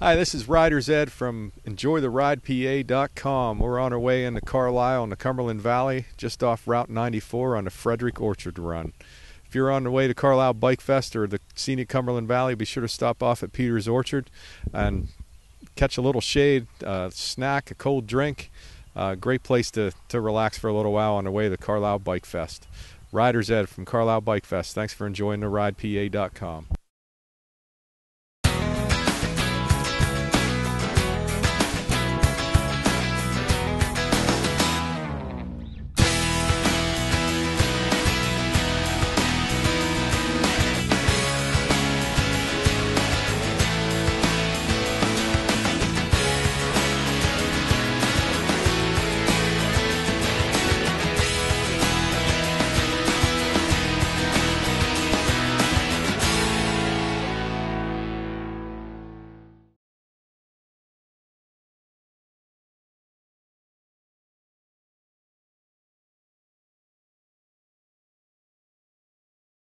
Hi, this is Riders Ed from EnjoyTheRidePA.com. We're on our way into Carlisle in the Cumberland Valley, just off Route 94 on the Frederick Orchard Run. If you're on the way to Carlisle Bike Fest or the scenic Cumberland Valley, be sure to stop off at Peter's Orchard and catch a little shade, a snack, a cold drink. A great place to, to relax for a little while on the way to Carlisle Bike Fest. Riders Ed from Carlisle Bike Fest. Thanks for enjoying the RidePA.com.